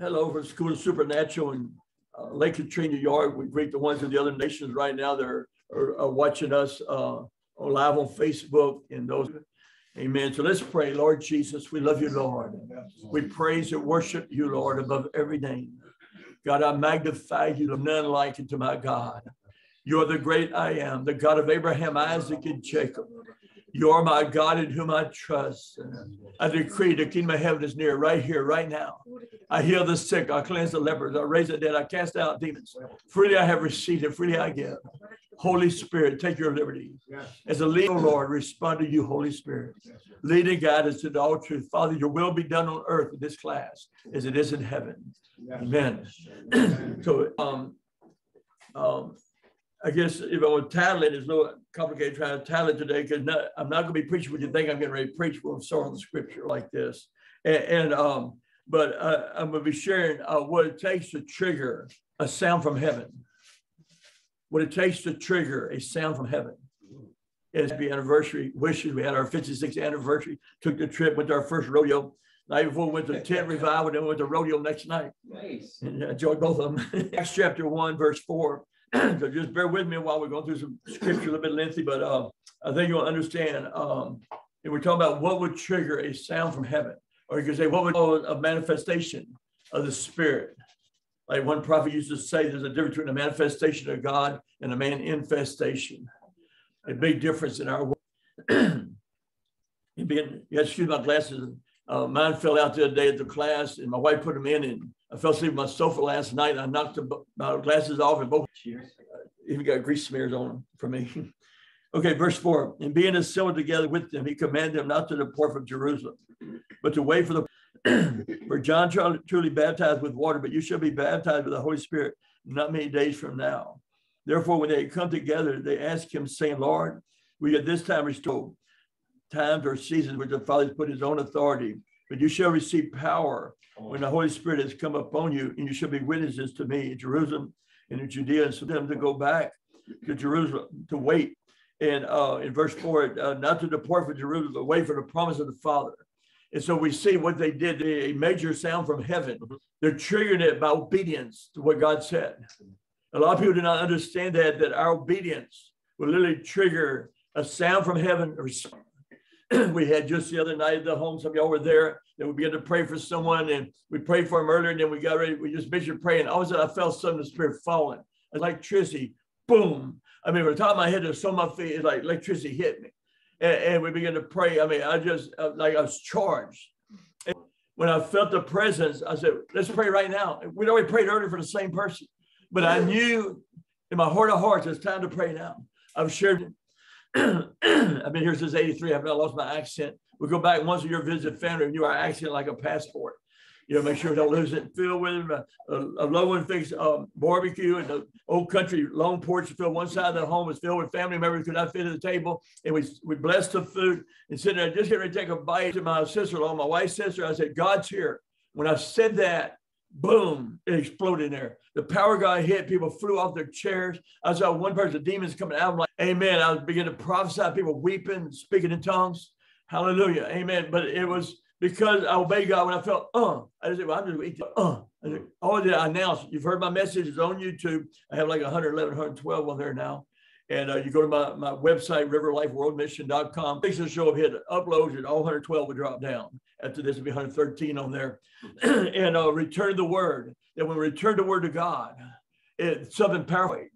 hello from School of Supernatural in uh, Lake Katrine, York. We greet the ones of the other nations right now that are, are, are watching us uh, live on Facebook and those. Amen. So let's pray. Lord Jesus, we love you, Lord. We praise and worship you, Lord, above every name. God, I magnify you, none like unto my God. You are the great I am, the God of Abraham, Isaac, and Jacob. You are my God in whom I trust. I decree the kingdom of heaven is near right here, right now. I heal the sick. I cleanse the lepers. I raise the dead. I cast out demons. Freely I have received and freely I give. Holy Spirit, take your liberty. As a leader, Lord, respond to you, Holy Spirit. Lead and guide us all truth. Father, your will be done on earth in this class as it is in heaven. Amen. so, um, um, I guess if I was title it, it's little complicated trying to title it today because I'm not going to be preaching what you think I'm getting ready to preach. We'll start on the scripture like this. And, and um, but uh, I'm going to be sharing uh, what it takes to trigger a sound from heaven. What it takes to trigger a sound from heaven. It's the anniversary wishes. We had our 56th anniversary, took the trip, went to our first rodeo. Night before we went to tent revival, then we went to rodeo next night. Nice. And I enjoyed both of them. Acts chapter 1, verse 4 so just bear with me while we're going through some scripture a little bit lengthy, but uh, I think you'll understand. Um, and we're talking about what would trigger a sound from heaven, or you could say what would a manifestation of the Spirit. Like one prophet used to say, there's a difference between a manifestation of God and a man infestation. A big difference in our world. being, you excuse my glasses. Uh, mine fell out the other day at the class, and my wife put them in, and I fell asleep on my sofa last night. I knocked my glasses off and both Cheers. Uh, even got grease smears on them for me. okay, verse four. And being assembled together with them, he commanded them not to depart from Jerusalem, but to wait for the for John truly baptized with water, but you shall be baptized with the Holy Spirit not many days from now. Therefore, when they come together, they ask him, saying, Lord, we at this time restore times or seasons which the Father has put his own authority, but you shall receive power when the Holy Spirit has come upon you, and you shall be witnesses to me in Jerusalem and in Judea. And so them to go back to Jerusalem to wait. And uh, in verse four, uh, not to depart from Jerusalem, but wait for the promise of the Father. And so we see what they did, a major sound from heaven. Mm-hmm. They're triggering it by obedience to what God said. A lot of people do not understand that, that our obedience will literally trigger a sound from heaven we had just the other night at the home, some of y'all were there, and we began to pray for someone, and we prayed for him earlier, and then we got ready, we just mentioned praying. All of a sudden, I felt something the spirit falling. Electricity, boom. I mean, from the top of my head, there's so my feet, it's like electricity hit me. And, and we began to pray. I mean, I just, like I was charged. And when I felt the presence, I said, let's pray right now. We'd already prayed earlier for the same person, but I knew in my heart of hearts, it's time to pray now. I've shared I've been here since 83. I've not lost my accent. We go back once a year, visit family, renew our accent like a passport. You know, make sure don't lose it. Fill with a, a, low and fixed um, barbecue and the old country long porch filled one side of the home is filled with family members could not fit at the table. And we, we blessed the food and sitting there just ready to take a bite to my sister-in-law, my wife's sister. I said, God's here. When I said that, boom, it exploded in there. The power guy hit, people flew off their chairs. I saw one person, demons coming out. I'm like, Amen. I was beginning to prophesy, people weeping, speaking in tongues. Hallelujah. Amen. But it was because I obeyed God when I felt, uh, I just said, well, I'm just eat uh. I said, oh, did I announce? You've heard my messages on YouTube. I have like 111, 112 on there now. And uh, you go to my, my website, riverlifeworldmission.com. Fix the show, hit uploads, and all 112 will drop down. After this, will be 113 on there. and uh, return the word. That when we return the word to God, it's something powerful.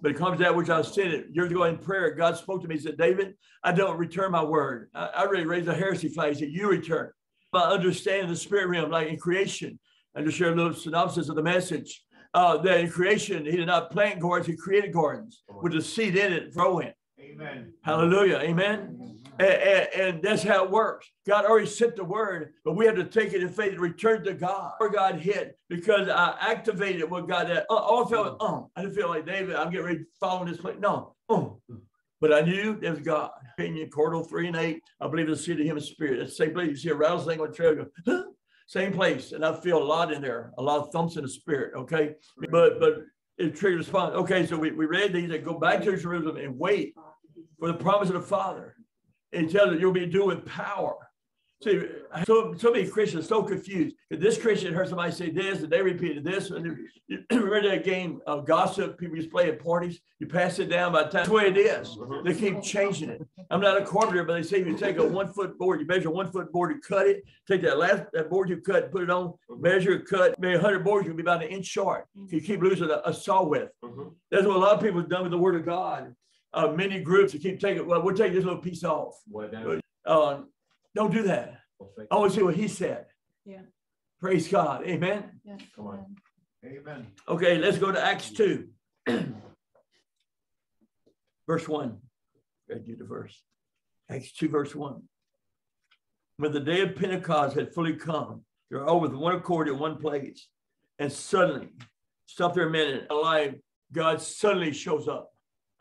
But it comes to that which I said it years ago in prayer. God spoke to me. He said, David, I don't return my word. I, I really raised a heresy flag. He said, You return. My understanding the spirit realm, like in creation, and to share a little synopsis of the message. Uh, that in creation, he did not plant gardens, he created gardens with the seed in it growing. Amen. Hallelujah. Amen. And, and, and, that's how it works. God already sent the word, but we have to take it in faith and return to God. Where God hit because I activated what God had. Uh, all I felt, oh, I didn't feel like David, I'm getting ready to follow this place. No, oh. But I knew it was God. Opinion, Cordal 3 and 8, I believe in the seed of him spirit. It's the same place you see a rattlesnake on the trail, go, huh? Same place. And I feel a lot in there, a lot of thumps in the spirit. Okay. But, but it triggered response. Okay. So we, we read these and go back to Jerusalem and wait for the promise of the Father. And tell you you'll be doing with power. See, so, so many Christians so confused. This Christian heard somebody say this, and they repeated this. And you remember that game of gossip people used to play at parties? You pass it down by the time. That's the way it is. They keep changing it. I'm not a carpenter, but they say you take a one foot board, you measure one foot board, you cut it, take that last that board you cut, put it on, measure, cut, maybe 100 boards, you'll be about an inch short. You keep losing a, a saw width. That's what a lot of people have done with the Word of God. Uh, many groups that keep taking, well, we'll take this little piece off. Uh, don't do that. I want to see what he said. Yeah. Praise God. Amen. Yeah. Come on. Amen. Okay, let's go to Acts 2. verse 1. Read you the verse. Acts 2, verse 1. When the day of Pentecost had fully come, they were all with one accord in one place. And suddenly, stop there a minute, alive, God suddenly shows up.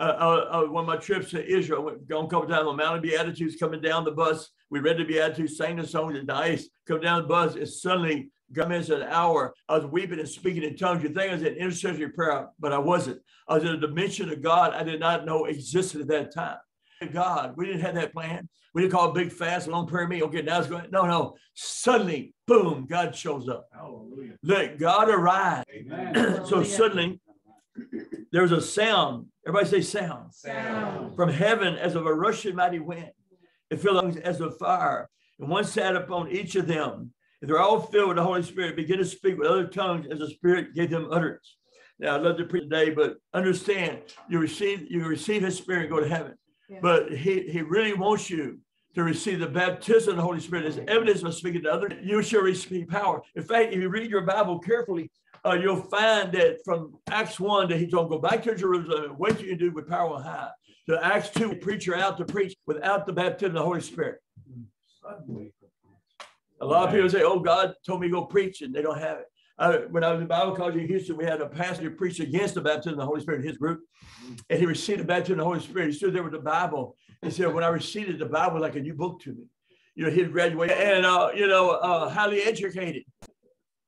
Uh, uh, uh, one of my trips to Israel, went, gone a couple times on Mount of Beatitudes, coming down the bus. We read the Beatitudes, sang the song, it's nice. Come down the bus, and suddenly, God minutes an hour, I was weeping and speaking in tongues. You think I was in intercessory prayer, but I wasn't. I was in a dimension of God I did not know existed at that time. God, we didn't have that plan. We didn't call a big fast, long prayer meeting. Okay, now it's going. No, no. Suddenly, boom, God shows up. Hallelujah. Let God arrive. Amen. so suddenly, there was a sound. Everybody say sound Sound. from heaven as of a rushing mighty wind. It filled as of fire, and one sat upon each of them. And they're all filled with the Holy Spirit, Begin to speak with other tongues as the Spirit gave them utterance. Now, I'd love to preach today, but understand you receive you receive His Spirit and go to heaven. Yeah. But He He really wants you to receive the baptism of the Holy Spirit as evidence of speaking to others. You shall receive power. In fact, if you read your Bible carefully, uh, you'll find that from Acts 1 that he's going to go back to Jerusalem and what you can do with power on high. To Acts 2, preacher out to preach without the baptism of the Holy Spirit. A lot of people say, oh, God told me to go preach, and they don't have it. When I was in Bible college in Houston, we had a pastor who preached against the baptism of the Holy Spirit in his group. And he received the baptism of the Holy Spirit. He stood there with the Bible. He said, when I received it, the Bible was like a new book to me. You know, he'd graduated and, uh, you know, uh, highly educated.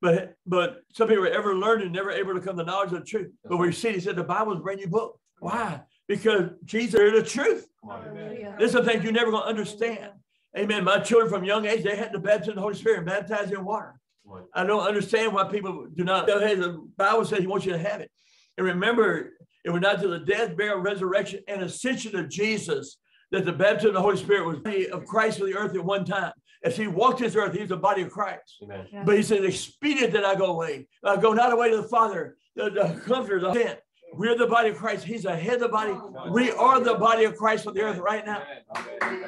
But but some people are ever learning, never able to come to knowledge of the truth. But we see, he said the Bible is a brand new book. Why? Because Jesus is the truth. Come on. Hallelujah. There's things you're never going to understand. Amen. My children from young age, they had the baptism of the Holy Spirit, baptized in water. Come on. I don't understand why people do not. Hey, The Bible says he wants you to have it. And remember, it was not to the death, burial, resurrection, and ascension of Jesus that the baptism of the Holy Spirit was body of Christ for the earth at one time. As he walked this earth, he was the body of Christ. Amen. Yeah. But he said, expedient that I go away. I go not away to the Father, the, the comforter, the sent. We're the body of Christ. He's the head of the body. We are the body of Christ on the earth right now. Amen.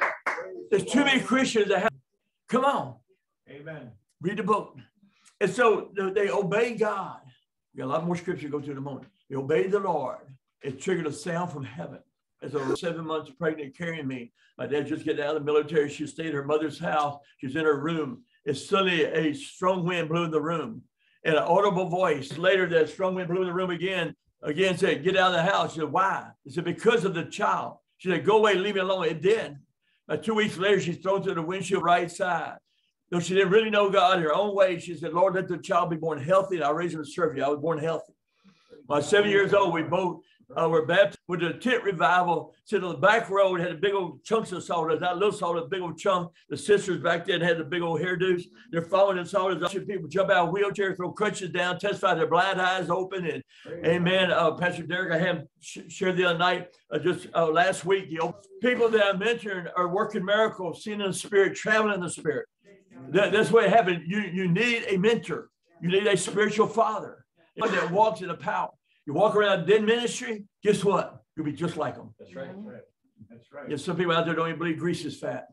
There's too many Christians that have, come on, Amen. read the book. And so they- they obey God. We got a lot more scripture to go to in a moment. They obeyed the Lord. It triggered a sound from heaven. As I was seven months pregnant, carrying me, my dad just get out of the military. She stayed at her mother's house. She's in her room. And suddenly a strong wind blew in the room. And an audible voice later, that strong wind blew in the room again, again said, Get out of the house. She said, Why? He said, Because of the child. She said, Go away, leave me alone. It did. About two weeks later, she's thrown to the windshield right side. Though she didn't really know God her own way, she said, Lord, let the child be born healthy, and I'll raise him to serve you. I was born healthy. When I was seven years old, we both uh, were baptized with the tent revival. On the back road, had a big old chunks of salt. That little salt, a big old chunk. The sisters back then had the big old hairdos. They're following in salt. As people jump out of wheelchairs, throw crutches down, testify their blind eyes open. And amen. Uh, Pastor Derek, I had sh- shared the other night, uh, just uh, last week, you know, people that I'm mentoring are working miracles, seeing in the spirit, traveling in the spirit. That, that's what happened. You, you need a mentor. You need a spiritual father that walks in the power. You walk around in ministry, guess what? You'll be just like them. That's right. That's right. That's right. Yes, some people out there don't even believe grease is fat.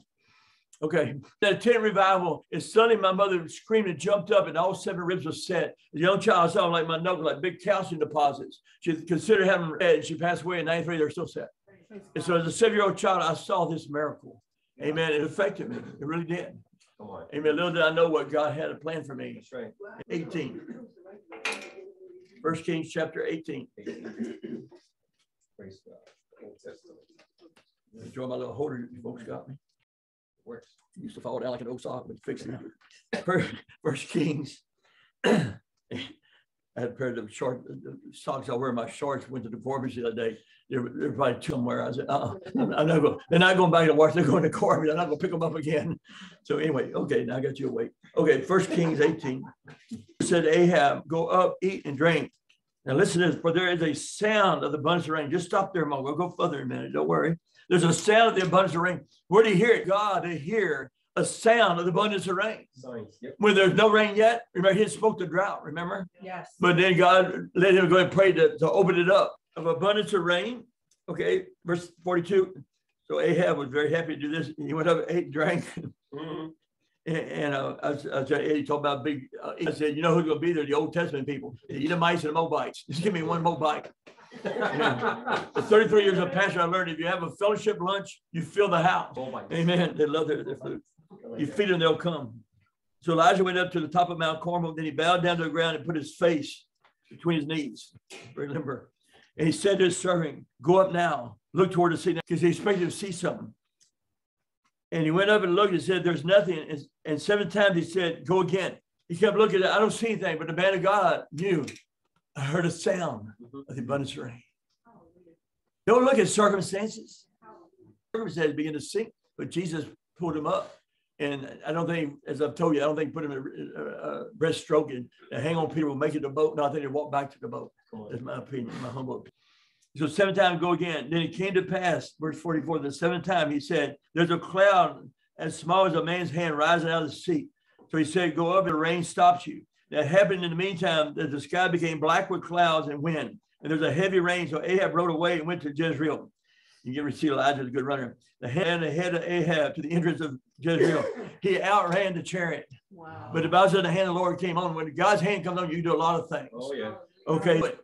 Okay, that tent revival is suddenly my mother screamed and jumped up, and all seven ribs were set. The young child, I saw like my knuckles, like big calcium deposits. She considered having red, and she passed away in 93. They're still set. And so, as a seven year old child, I saw this miracle. Amen. It affected me. It really did. Amen. Little did I know what God had a plan for me. That's right. 18. First Kings chapter 18. Praise God. Old Testament. Enjoy my little holder you folks got me. Works. Used to fall down like an old sock, but fixing it. First, First Kings I had a pair of short socks I wear my shorts. Went to the Corby's the other day. They're, they're probably somewhere. I said, uh, I'm, not going. They're not going back to wash. They're going to Corby. I'm not going to pick them up again. So anyway, okay. Now I got you awake. Okay, First Kings 18 said Ahab, go up, eat and drink. Now listen to this. For there is a sound of the abundance of rain. Just stop there a moment. We'll go further in a minute. Don't worry. There's a sound of the abundance of rain. Where do you hear it? God to hear a sound of the abundance of rain. Yep. When there's no rain yet, remember he spoke the drought, remember? Yes. But then God let him go and pray to, to open it up of abundance of rain. Okay, verse 42. So Ahab was very happy to do this. He went up, ate, drank. Mm-hmm. And, and uh, I was, I was Eddie talked about big. Uh, I said, you know who's going to be there? The Old Testament people, the Edomites and the Moabites. Just give me one Moabite. yeah. For 33 years of pastor, I learned if you have a fellowship lunch, you fill the house. Amen. They love their, their food. You feed them, they'll come. So Elijah went up to the top of Mount Carmel. Then he bowed down to the ground and put his face between his knees. Remember. And he said to his servant, Go up now, look toward the sea, because he expected to see something. And he went up and looked and said, There's nothing. And, and seven times he said, Go again. He kept looking, I don't see anything, but the man of God knew. I heard a sound mm-hmm. of the abundance of rain. Don't look at circumstances. Circumstances begin to sink, but Jesus pulled him up. And I don't think, as I've told you, I don't think put him in a, a breaststroke and, and hang on Peter will make it to the boat. No, I think they walk back to the boat. That's my opinion, my humble opinion. So seven times go again. Then it came to pass, verse 44, the seventh time he said, There's a cloud as small as a man's hand rising out of the sea. So he said, Go up and the rain stops you. That happened in the meantime that the sky became black with clouds and wind. And there's a heavy rain. So Ahab rode away and went to Jezreel. You get to see Elijah's a good runner. The hand ahead of Ahab to the entrance of Jezreel. He outran the chariot. Wow. But the Bible said the hand of the Lord came on. When God's hand comes on you, do a lot of things. Oh, yeah. Okay. But,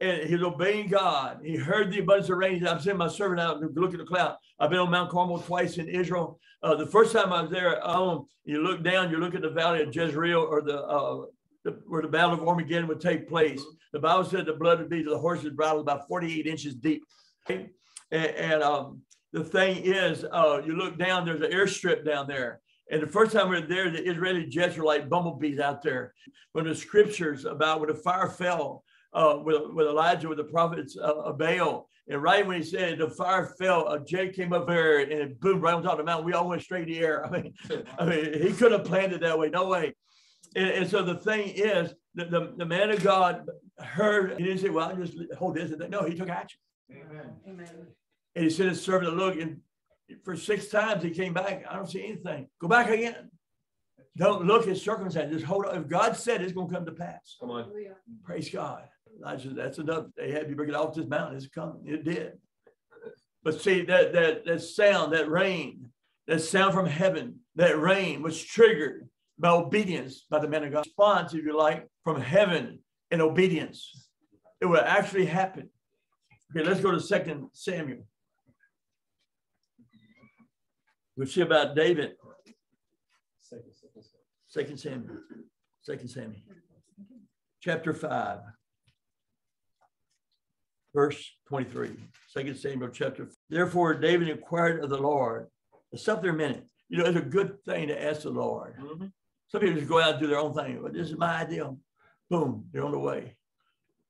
and he's obeying God. He heard the abundance of rain. I'm sending my servant out to look at the cloud. I've been on Mount Carmel twice in Israel. Uh, the first time I was there, um, you look down, you look at the valley of Jezreel or the, uh, the where the battle of Armageddon would take place. The Bible said the blood would be to the horse's bridle about 48 inches deep. And, and um, the thing is, uh, you look down, there's an airstrip down there. And the first time we were there, the Israeli jets were like bumblebees out there. When the scriptures about when the fire fell uh, with, with Elijah, with the prophets uh, of Baal, and right when he said the fire fell, a jet came up there and it boomed right on top of the mountain. We all went straight to the air. I mean, I mean, he could have planned it that way. No way. And, and so the thing is, the, the, the, man of God heard, he didn't say, well, I'll just hold this. And that. No, he took action. Amen. Amen. And he sent his servant to look, and for six times he came back. I don't see anything. Go back again. Don't look at circumstances. Just hold on. If God said it's going to come to pass. Come on. Praise God. Elijah, that's enough. They had you bring it off this mountain. It's coming. It did. But see, that that that sound, that rain, that sound from heaven, that rain was triggered by obedience by the man of God. Response, if you like, from heaven in obedience. It will actually happen. Okay, let's go to Second Samuel. We'll see about David. Second Samuel. Second Samuel. Chapter 5. Verse 23. Second Samuel chapter. Therefore, David inquired of the Lord. Stop there a minute. You know, it's a good thing to ask the Lord. Mm-hmm. Some people just go out and do their own thing. But this is my idea. Boom, they're on the way.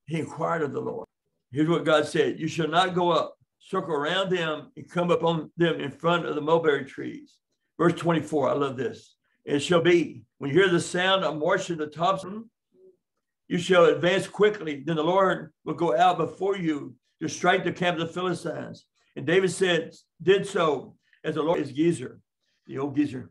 He inquired of the Lord. Here's what God said You shall not go up circle around them and come upon them in front of the mulberry trees. Verse 24, I love this. It shall be when you hear the sound of marching the tops, you shall advance quickly. Then the Lord will go out before you to strike the camp of the Philistines. And David said, did so as the Lord is Gezer, the old Gezer.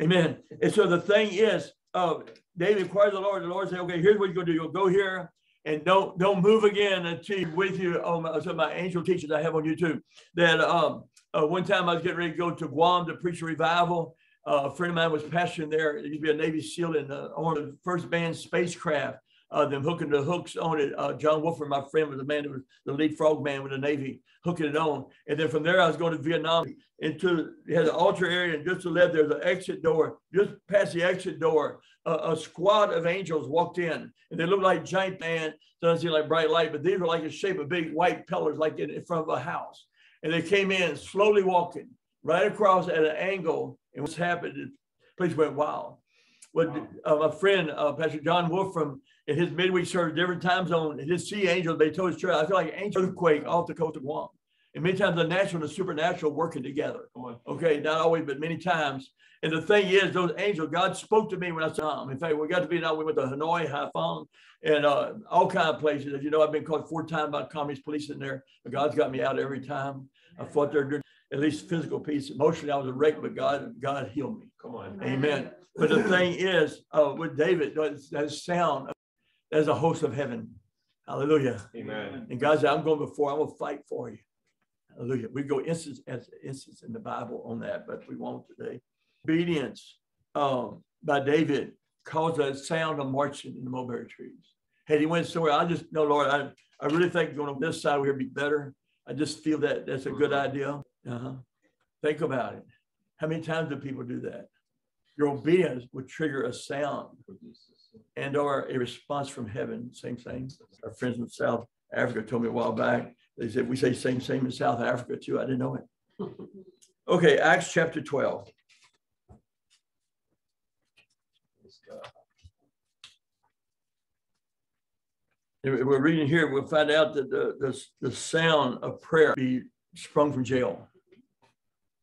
Amen. And so the thing is, uh, David inquired the Lord. The Lord said, okay, here's what you're going to do. You'll go here and don't don't move again until with you on my, so my angel teachers I have on YouTube. That um, uh, one time I was getting ready to go to Guam to preach a revival. Uh, a friend of mine was pastoring there. He'd be a Navy SEAL in the, on the first band spacecraft. Uh, them hooking the hooks on it. Uh, John Wolford, my friend, was the man that was the lead frog man with the Navy, hooking it on. And then from there, I was going to Vietnam into it had an altar area, and just to the left, there's an exit door. Just past the exit door, a, a squad of angels walked in, and they looked like giant man. Doesn't seem like bright light, but these were like the shape of big white pillars, like in, in front of a house. And they came in slowly walking right across at an angle. And what's happened? The place went wild. what uh, my friend uh, Pastor John Wolford in his midweek service, different time zone, his sea angels, they told his church, I feel like angel earthquake off the coast of Guam. And many times the natural and the supernatural working together. Come on. Okay, not always, but many times. And the thing is, those angels, God spoke to me when I saw them. In fact, we got to be now, we went to Hanoi, Haiphong, and uh, all kind of places. As you know, I've been caught four times by communist police in there, but God's got me out every time. I fought there at least physical peace. Emotionally, I was a wreck, but God, God healed me. Come on. Amen. But the thing is, uh, with David, that, that sound, there's a host of heaven. Hallelujah. Amen. And God said, I'm going before, going to fight for you. Hallelujah. We go instance as instance in the Bible on that, but we won't today. Obedience um, by David caused a sound of marching in the mulberry trees. Had he went somewhere, I just know, Lord, I, I really think going on this side here would be better. I just feel that that's a good idea. Uh-huh. Think about it. How many times do people do that? Your obedience would trigger a sound and or a response from heaven. Same thing. Our friends in South Africa told me a while back. They said we say same same in South Africa too. I didn't know it. Okay, Acts chapter 12. And We're reading here, we'll find out that the, the, the sound of prayer be sprung from jail.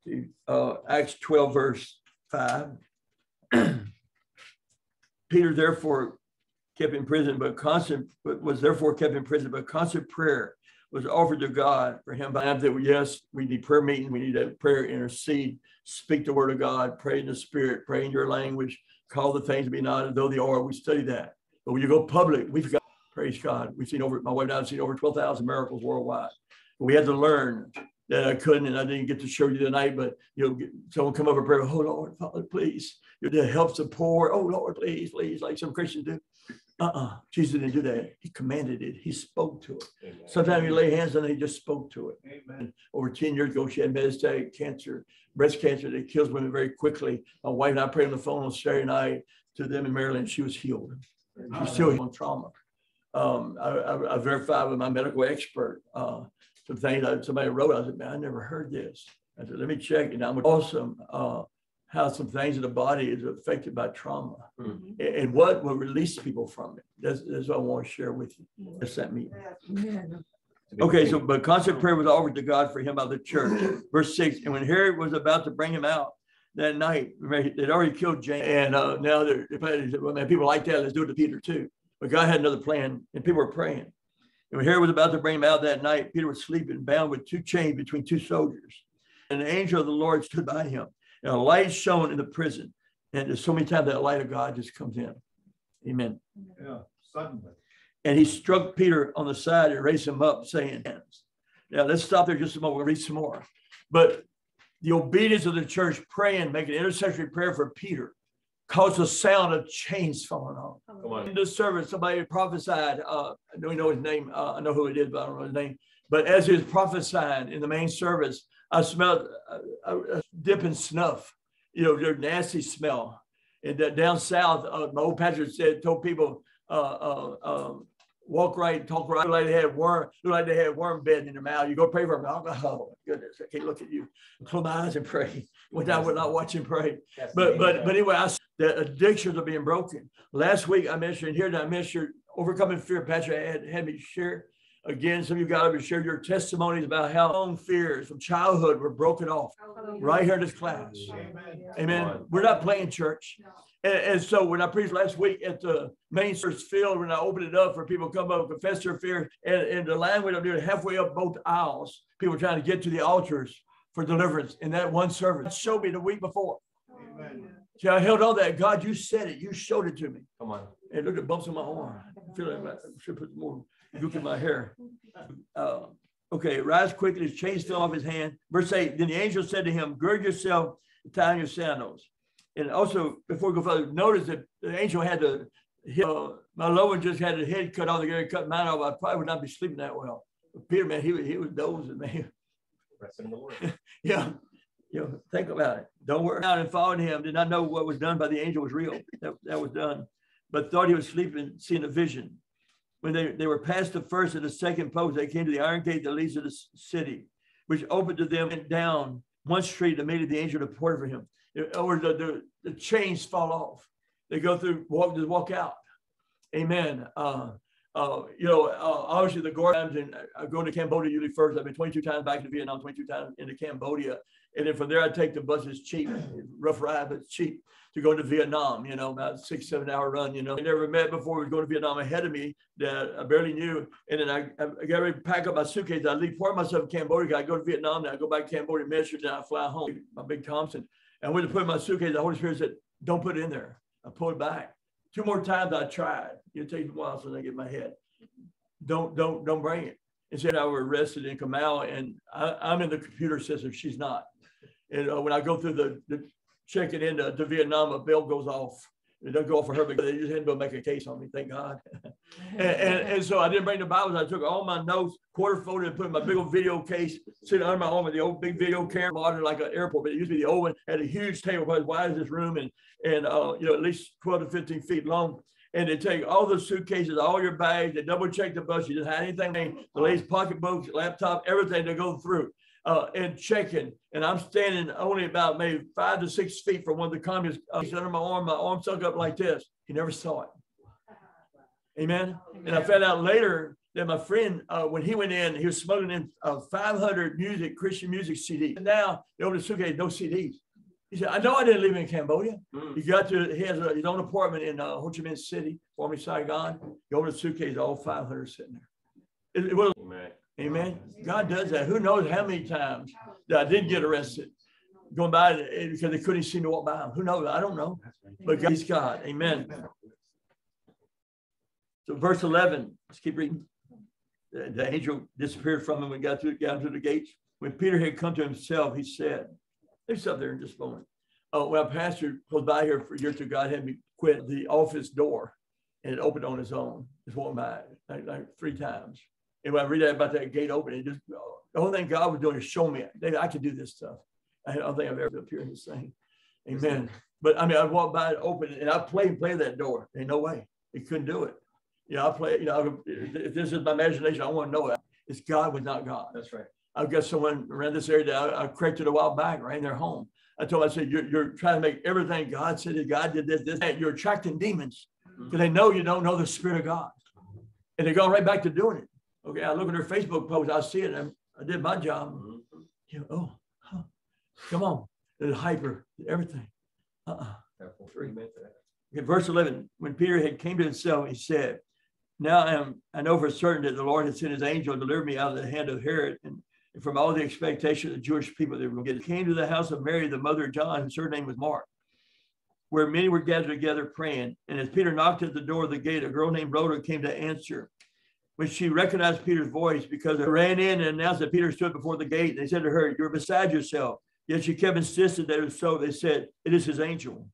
See, Uh, Acts 12, verse 5. Peter therefore kept in prison, but constant but was therefore kept in prison, but constant prayer was offered to God for him. By that, yes, we need prayer meeting, we need a prayer intercede, speak the word of God, pray in the spirit, pray in your language, call the things to be not as though they are. We study that. But when you go public, we've got praise God. We've seen over my wife and I have seen over 12,000 miracles worldwide. But we had to learn that I couldn't, and I didn't get to show you tonight, but you know, someone come up and pray, oh Lord, Father, please, you're to help the poor. Oh Lord, please, please, like some Christians do. Uh-uh. Jesus didn't do that. He commanded it. He spoke to it. Sometimes you lay hands on it, he just spoke to it. Amen. Over 10 years ago, she had metastatic cancer, breast cancer that kills women very quickly. My wife and I prayed on the phone on Saturday night to them in Maryland. She was healed. She's still on trauma. Um, I, I, I verified with my medical expert uh, some things that somebody wrote. I said, man, I never heard this. I said, let me check. And I'm awesome uh, how some things in the body is affected by trauma Mhm. and, and what will release people from it. That's, that's what I want to share with you. That's that meeting. Okay, so but constant prayer was offered to God for him by the church. Verse six, and when Herod was about to bring him out that night, they'd already killed James, and uh, now they're, they're planning, well, man, people like that, let's do it to Peter too. But God had another plan, and people were praying. And when Herod was about to bring him out that night, Peter was sleeping, bound with two chains between two soldiers. And the angel of the Lord stood by him, and a light shone in the prison. And there's so many times that light of God just comes in. Amen. Yeah, suddenly. And he struck Peter on the side and raised him up, saying. Now let's stop there just a moment. We'll read some more. But the obedience of the church praying, making an intercessory prayer for Peter, caused a sound of chains falling off. Come on. In the service, somebody prophesied. Uh, I don't know his name. Uh, I know who it is, but I don't know his name. But as he was prophesying in the main service, I smelled a, a, a dip in snuff. You know, their nasty smell. And that down south, uh, my old pastor said, told people, uh, uh, um, walk right, talk right, look like they had worm, look like they had worm bed in their mouth. You go pray for them. Oh my goodness, I can't look at you. Close my eyes and pray. When I would not watch him pray. But but but anyway, I, the addictions are being broken. Last week I mentioned here that I mentioned overcoming fear. Patrick had, had me share again. Some of you got to share your testimonies about how long fears from childhood were broken off right here in this class. Amen. Amen. We're not playing church. And, and so when I preached last week at the main church field, when I opened it up for people to come up and confess their fear, and, and the language I'm doing halfway up both aisles, people trying to get to the altars for deliverance in that one service. Showed me the week before. Amen. See, I held on that. God, you said it. You showed it to me. Come on. And look at bumps in my arm. I feel like I should put more gook in my hair. Uh, okay, rise quickly. His chains fell off his hand. Verse 8 Then the angel said to him, Gird yourself, tie on your sandals. And also, before we go further, notice that the angel had to, uh, my loved one just had his head cut off. The guy cut mine off. I probably would not be sleeping that well. But Peter, man, he, was- he was dozing, man. Resting in the Lord. Yeah. You know, think about it. Don't worry out and following him. Did not know what was done by the angel was real. That, that was done. But thought he was sleeping, seeing a vision. When they, they were past the first and the second post, they came to the iron gate that leads to the city, which opened to them and down one street and made the angel departed for him. Or the, the, the chains fall off. They go through, walk, just walk out. Amen. Uh, uh, you know, uh, obviously the times, and I go to Cambodia usually first. I've been 22 times back to Vietnam, 22 times into Cambodia, and then from there I take the bus. It's cheap, rough ride, but cheap to go to Vietnam. You know, about six, seven hour run. You know, I never met before. Was going to Vietnam ahead of me that I barely knew, and then I, I got ready to pack up my suitcase. I leave part of myself in Cambodia. I go to Vietnam, then I go back to Cambodia, minister, then I fly home. My big Thompson, and I went to put in my suitcase. The Holy Spirit said, "Don't put it in there." I pulled it back. Two more times I tried. It takes a while so I get my head don't don't don't bring it. Instead, I was arrested in Kamau, and I, am in the computer system. She's not. And uh, when I go through the, the checking into to Vietnam, a bill goes off. It don't go off for her because they just had to make a case on me. Thank God. and, and, and, so I didn't bring the Bibles. I took all my notes, quarter folded, and put in my big old video case, sitting under my arm with the old big video camera, modern like an airport, but it used to be the old one. Had a huge table, as wide as this room, and and uh, you know at least 12 to 15 feet long and they take all the suitcases, all your bags, they double check the bus. You didn't have anything, the lady's pocketbooks, laptop, everything to go through uh, and checking. And I'm standing only about maybe five to six feet from one of the communists. Uh, he's under my arm, my arm stuck up like this. He never saw it. Amen. Amen. And I found out later that my friend, uh, when he went in, he was smuggling in uh, 500 music, Christian music CDs. And now the opened suitcase, no CDs. He said, I know I didn't live in Cambodia. Mm. He got to, he has a, his own apartment in uh, Ho Chi Minh City, formerly Saigon. He opened a suitcase, all 500 sitting there. It, it was, Amen. Amen. God does that. Who knows how many times that I did get arrested going by eh, because they couldn't see me walk by. Who knows? I don't know. But He's God. Amen. So verse 11, let's keep reading. The, the angel disappeared from him and got to, got to the gates. When Peter had come to himself, he said, there's up there in just a moment. Oh, well, Pastor goes by here for years to God had me quit the office door and it opened on its own. Just walking by like, like three times. And when I read that about that gate opening, just the whole thing God was doing is show me that I could do this stuff. I don't think I've ever appeared in this thing. Amen. But I mean, I walked by it open and I played play that door. Ain't no way. He couldn't do it. You know, I play, you know, if this is my imagination, I want to know it. It's God was not God. That's right. I've got someone around this area that I, I corrected a while back, right in their home. I told them, I said, you're, you're trying to make everything God said that God did this, this, that. You're attracting demons mm-hmm. because they know you don't know the Spirit of God. And they go right back to doing it. Okay, I look at her Facebook post, I see it, and I did my job. You know, oh, huh, come on. The hyper, everything. Uh-uh. Okay, verse 11, when Peter had came to himself, he said, now I am I know for certain that the Lord has sent his angel to deliver me out of the hand of Herod and from all the expectation of the Jewish people that were going to get. Came to the house of Mary, the mother of John, whose surname was Mark, where many were gathered together praying. And as Peter knocked at the door of the gate, a girl named Rhoda came to answer. When she recognized Peter's voice, because it ran in and announced that Peter stood before the gate, they said to her, You're beside yourself. Yet she kept insisting that it was so. They said, It is his angel.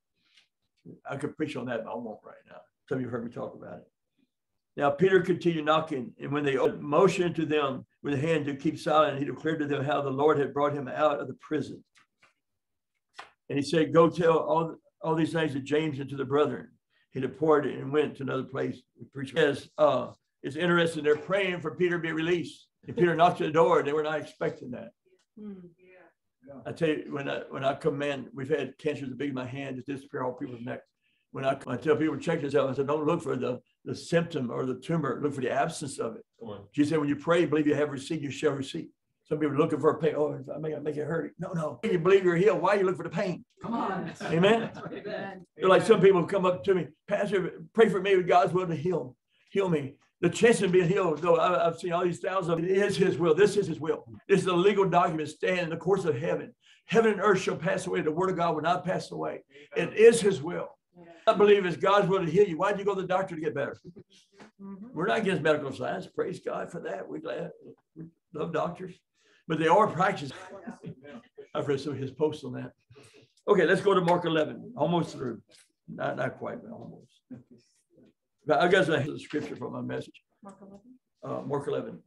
I could preach on that, but I won't right now. Some of you heard me talk about it. Now Peter continued knocking, and when they motioned to them with a hand to keep silent, he declared to them how the Lord had brought him out of the prison. And he said, Go tell all, all these things to James and to the brethren. He departed and went to another place. Yes, uh, it's interesting. They're praying for Peter to be released. And Peter knocked at the door. They were not expecting that. Hmm. I tell you, when I when I come in, we've had cancer as big as my hand, just disappear all people's necks. When I, I tell people check this out, I said, don't look for the the symptom or the tumor, look for the absence of it. Jesus said, when you pray, believe you have received, you shall receive. Some people are looking for a pain. Oh, I make, I make it hurt. No, no. You believe you're healed. Why are you look for the pain? Come on. Amen. Amen. They're like some people come up to me, Pastor, pray for me with God's will to heal. Heal me. The chance of being healed, though I, have seen all these thousands of it is his will. This is his will. This is a legal document stand in the course of heaven. Heaven and earth shall pass away. The word of God will not pass away. It is his will. I believe it's God's will to heal you. Why'd you go to the doctor to get better? Mm-hmm. We're not against medical science. Praise God for that. We glad we love doctors, but they are practicing. I've read some of his posts on that. Okay, let's go to Mark 11. Almost through. Not, not quite, but almost. But I guess I have the scripture for my message. Mark 11. Uh, Mark 11.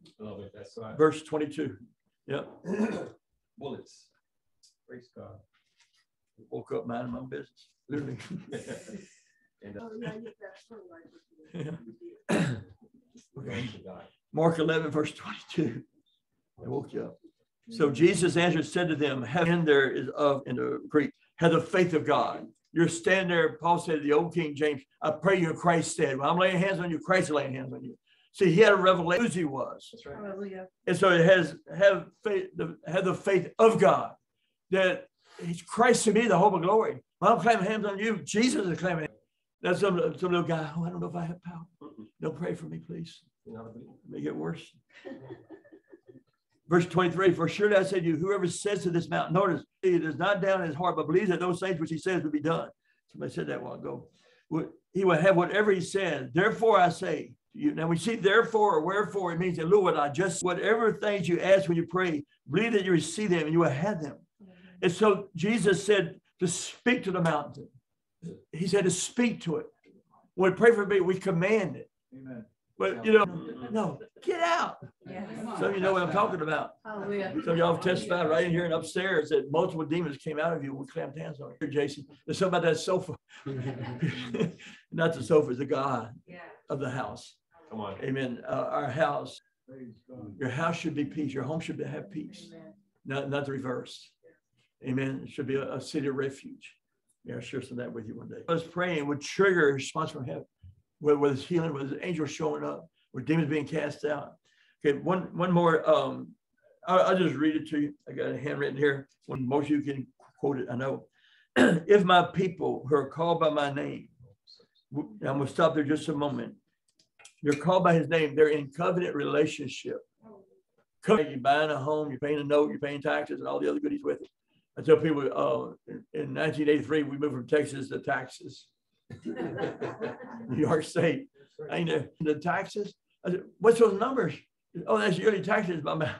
That's right. Verse 22. Yep. Bullets. Praise God. Woke up minding my business literally. and, uh, Mark 11, verse 22. I woke you up. So Jesus answered, said to them, Heaven there is of, in the Greek, have the faith of God. You're standing there. Paul said, the old King James, I pray you in Christ's stead. When I'm laying hands on you, Christ is laying hands on you. See, he had a revelation who he was. That's right. Hallelujah. And so it has have faith, the, have the faith of God that he's Christ to me, the hope of glory. When I'm claiming hands on you, Jesus is claiming. That's some, some little guy. Oh, I don't know if I have power. Mm-mm. Don't pray for me, please. You're not a believer. It may get worse. Verse 23, for surely I say to you, whoever says to this mountain, notice, it is not down in his heart, but believes that those things which he says will be done. Somebody said that a while ago. He will have whatever he says. Therefore, I say to you. Now we see therefore or wherefore, it means that, Lord, I just, whatever things you ask when you pray, believe that you receive them and you will have them. And so Jesus said to speak to the mountain. He said to speak to it. When we pray for me, we command it. Amen. But you know, no, get out. Yes. Some of you know what I'm talking about. Hallelujah. Some of y'all have testified right in here and upstairs that multiple demons came out of you when we clamped hands on you. Jason, there's something about that sofa. Not the sofa, it's the God Yeah. of the house. Come on. Amen. Uh, our house, your house should be peace. Your home should be, have peace, Amen. not, not the reverse. Amen. It should be a, a city of refuge. Yeah, I'll share some of that with you one day. Us praying would trigger a response from heaven, whether whether it's healing, whether it's angels showing up, or demons being cast out. Okay, one one more. Um, I, I'll just read it to you. I got it handwritten here. When most of you can quote it, I know. if my people who are called by my name, I'm gonna stop there just a moment. They're called by his name. They're in covenant relationship. Covenant, You're buying a home, you're paying a note, you're paying taxes, and all the other goodies with it. I tell people, uh, in- in 1983, we moved from Texas to taxes, New York State. I know the taxes. I said, what's those numbers? Oh, that's yearly taxes. My,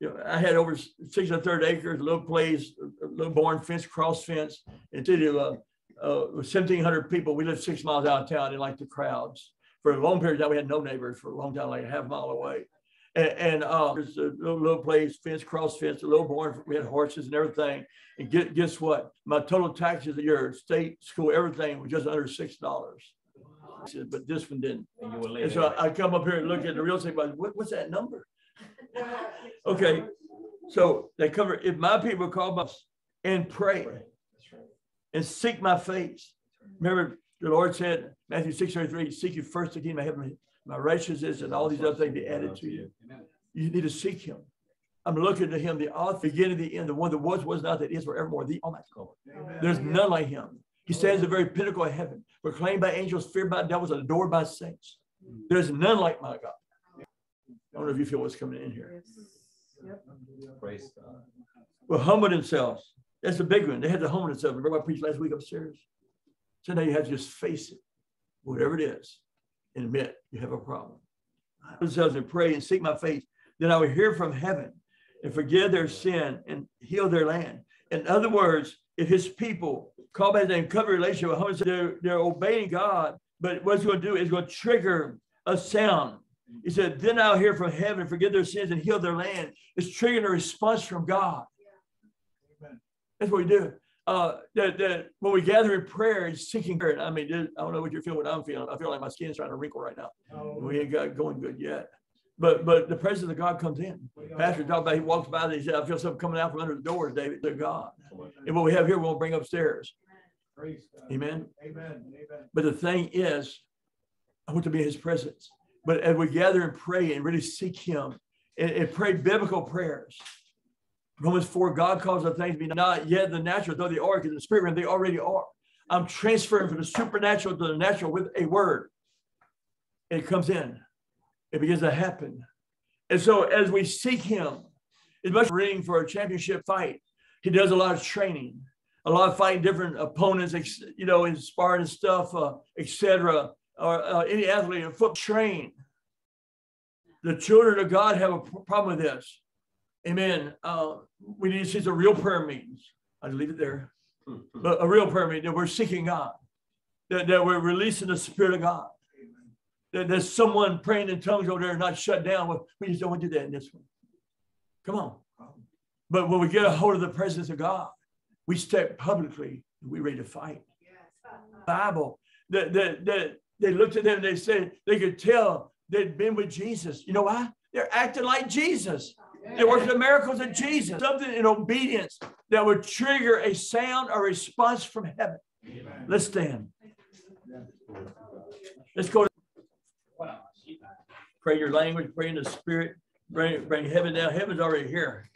you know, I had over six and a third acres, little place, little barn fence, cross fence, and of, uh, uh, seventeen hundred people. We lived six miles out of town and like the crowds. For a long period of time, we had no neighbors for a long time, like a half mile away. And, and uh, there's a little, little place, fence, cross fence, a little barn. We had horses and everything. And get, guess what? My total taxes a year, state, school, everything was just under six dollars. But this one didn't. And And so. I I come up here and look at the real estate, but what, what's that number? Okay, so they cover, if my people call us and pray and seek my face. Remember, the Lord said, Matthew six thirty-three, seek you first the kingdom of heaven, my righteousness and all these other things be added to you. You need to seek him. I'm looking to him, the author, beginning, the end, the one that was, was not, that is forevermore, the Almighty God. There's none like him. He stands at the very pinnacle of heaven, proclaimed by angels, feared by devils, and adored by saints. There's none like my God. I don't know if you feel what's coming in here. Praise God. Well, humble themselves. That's the big one. They had to humble themselves. Remember I preached last week upstairs? So now you have to just face it, whatever it is, and admit you have a problem. Humble themselves and pray and seek my face. Then I will hear from heaven and forgive their sin and heal their land. In other words, if his people call by name, cover relationship with humble, they're, they're obeying God, but what's going to do is going to trigger a sound. He said, then I'll hear from heaven and forgive their sins and heal their land. It's triggering a response from God. Amen. That's what we do. Uh, that, that when we gather in prayer and seeking prayer, I mean, I don't know what you're feeling, what I'm feeling. I feel like my skin's trying to wrinkle right now. We ain't got going good yet. But but the presence of God comes in. Pastor talked about he walks by and he said, I feel something coming out from under the doors, David, to God. And what we have here, we'll bring upstairs. Amen. Amen. Amen. But the thing is, I want to be in his presence. But as we gather and pray and really seek him and, and pray biblical prayers, Romans 4, God calls the things to be not yet the natural, though they are, because the spirit realm, they already are. I'm transferring from the supernatural to the natural with a word. It comes in. It begins to happen. And so as we seek him, it's much ring for a championship fight. He does a lot of training, a lot of fighting different opponents, you know, in sparring and stuff, uh, etc. Or uh, any athlete in foot train. The children of God have a problem with this. Amen. Uh, we need to see the real prayer meetings. I'll leave it there. But a real prayer meeting that we're seeking God, that, that we're releasing the Spirit of God. That there's someone praying in tongues over there, not shut down. Well, we just don't want to do that in this one. Come on. But when we get a hold of the presence of God, we step publicly, we ready to fight. Bible, that, that, that they looked at them and they said they could tell they'd been with Jesus. You know why? They're acting like Jesus. They worked the miracles of Jesus, something in obedience that would trigger a sound or response from heaven. Let's stand. Let's go. to Pray your language, pray in the spirit, bring, bring heaven down. Heaven's already here.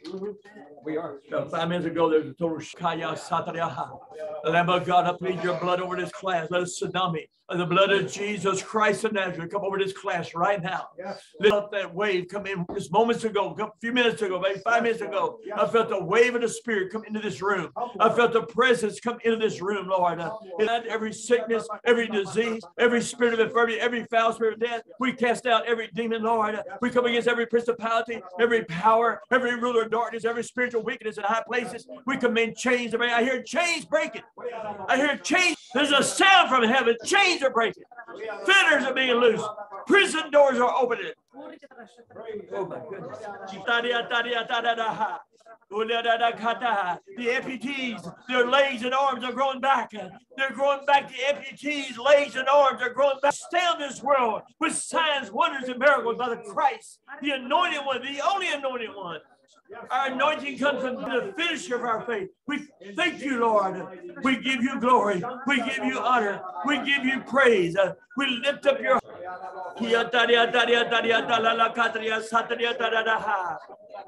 We are. About five minutes ago, there's a total shkaya satariaha. The Lamb of God, I plead your blood over this class. Let a tsunami of the blood of Jesus Christ of Nazareth come over this class right now. Yes. Let up that wave come in just moments ago, a few minutes ago, maybe five minutes ago. I felt the wave of the Spirit come into this room. I felt the presence come into this room, Lord. And every sickness, every disease, every spirit of infirmity, every foul spirit of death, we cast out every demon, Lord. We come against every principality, every power, every ruler of darkness, every spiritual weakness in high places. We command chains. I hear chains breaking. I hear chains. There's a sound from heaven. Chains are breaking. Fetters are being loosed. Prison doors are opening. Oh my goodness. The amputees, their legs and arms are growing back. They're growing back. The amputees, legs and arms are growing back. In this world with signs, wonders, and miracles by the Christ, the anointed one, the only anointed one. Our anointing comes from the finisher of our faith. We thank you, Lord. We give you glory. We give you honor. We give you praise. We lift up your Kia taria taria taria tala la katria satria tara da ha.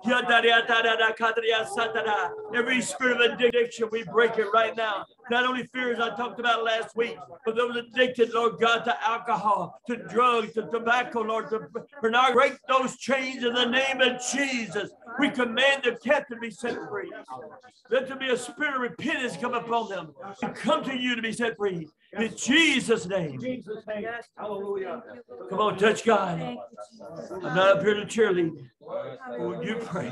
Kia taria tara da katria satara. Every spirit of addiction, we break it right now. Not only fears I talked about last week, but those addicted, Lord God, to alcohol, to drugs, to tobacco, Lord, to pornography. Break those chains in the name of Jesus. We command the captive to be set free. Let there be a spirit of repentance come upon them. We come to you to be set free. In Jesus' name. Jesus' name. Hallelujah. Come on, touch God. Thank you, Jesus. I'm not up here to cheerlead. Oh, you pray.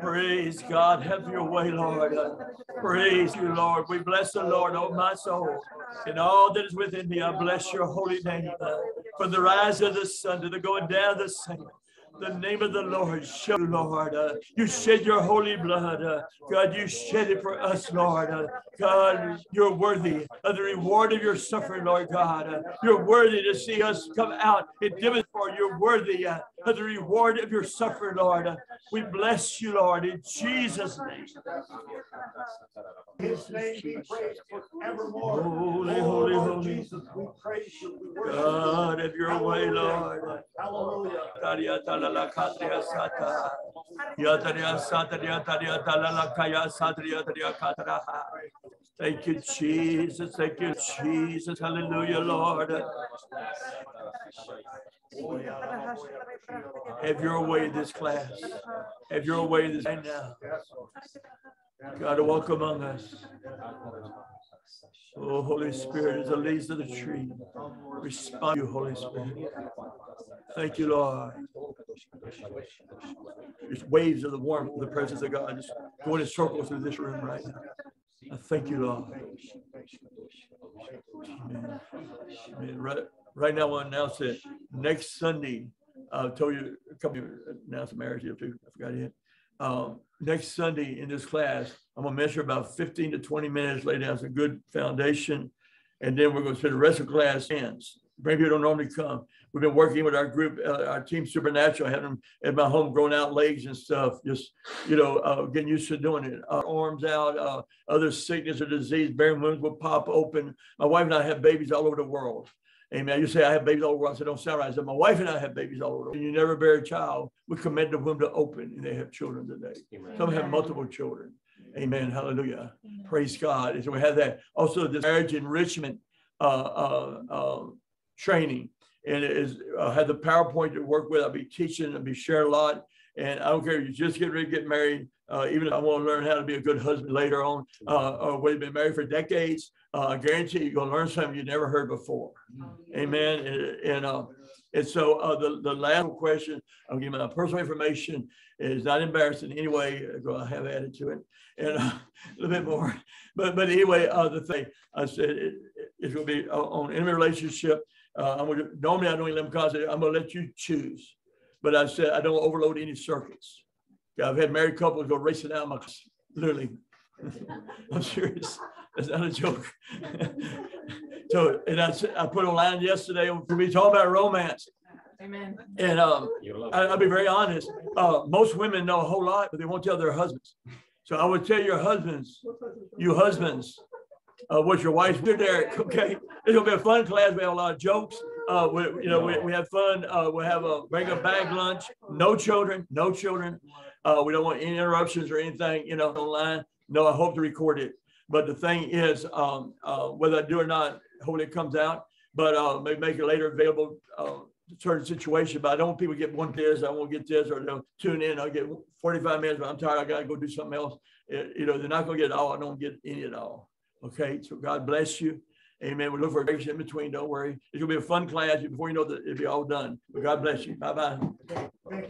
Praise God. Have your way, Lord. Praise you, Lord. We bless the Lord, oh my soul. And all that is within me, I bless your holy name. Uh, from the rise of the sun to the going down of the same. The name of the Lord, show, Lord. Uh, you shed your holy blood. Uh, God, you shed it for us, Lord. Uh, God, you're worthy of the reward of your suffering, Lord God. Uh, you're worthy to see us come out and demonstrate. You're worthy uh, of the reward of your suffering, Lord. We bless you, Lord, in Jesus' name. His name be praised forevermore. Holy, Oh, holy, holy. Jesus, we praise you. We worship. God, have your way, Lord. Hallelujah. Taria talala sata. Kaya. Thank you, Jesus. Thank you, Jesus. Hallelujah, Lord. Have your way in this class. Have your way this right now. God, walk among us. Oh, Holy Spirit, as the leaves of the tree, respond to you, Holy Spirit. Thank you, Lord. There's waves of the warmth of the presence of God just going in circles through this room right now. I thank you, Lord. Amen. Amen. Right, right now, I want to announce that next Sunday, I told you a couple of announced marriage too. I forgot it. Um, next Sunday in this class, I'm gonna measure about 15 to 20 minutes, lay down some good foundation. And then we're gonna spend the rest of class hands. Bring people don't normally come. We've been working with our group, uh, our team Supernatural, having them at my home growing out legs and stuff, just, you know, uh, getting used to doing it. Uh, arms out, uh, other sickness or disease, bearing wounds will pop open. My wife and I have babies all over the world. Amen. You say I have babies all over. I said, don't sound right. I said, my wife and I have babies all over. And you never bear a child. We command the womb to open and they have children today. Some have multiple children. Amen. Hallelujah. Praise God. And so we have that. Also, this marriage enrichment uh, uh, uh, training. And it is uh, had the PowerPoint to work with. I'll be teaching. I'll be sharing a lot. And I don't care if you just get ready to get married. Uh, even if I want to learn how to be a good husband later on, uh, or we've been married for decades, uh, I guarantee you're going to learn something you never heard before. Amen. And, and, uh, and so uh, the, the last question, I'll give my personal information. Is not embarrassing in any way. I have added to it and uh, a little bit more. But but anyway, uh, the thing I said it, it's going to be on intimate relationship. Uh, I'm gonna, normally I don't even let them. I'm going to let you choose. But I said I don't overload any circuits. I've had married couples go racing out my literally I'm serious. That's not a joke. So, and I, said- I put online yesterday, we talking about romance. Amen. And, um, I, I'll be very honest, uh, most women know a whole lot, but they won't tell their husbands. So I would tell your husbands, you husbands, uh, what your wife's, dear Derek, okay? It's gonna be a fun class. We have a lot of jokes. Uh, we, you know, we, we have fun. Uh, we have a regular bag lunch, no children, no children. Uh, we don't want any interruptions or anything, you know, online. No, I hope to record it. But the thing is, um, uh, whether I do or not, hopefully it comes out, but, uh, maybe make it later available, uh, certain situation, but I don't want people to get one this, I won't get this, or they'll tune in, I'll get forty-five minutes, but I'm tired, I gotta go do something else. Uh, You know, they're not gonna get it all, I don't get any at all. Okay, so God bless you. Amen. We look for a grace in between, don't worry. It's gonna be a fun class. Before you know that, it'll be all done. But God bless you. Bye-bye. Thank you.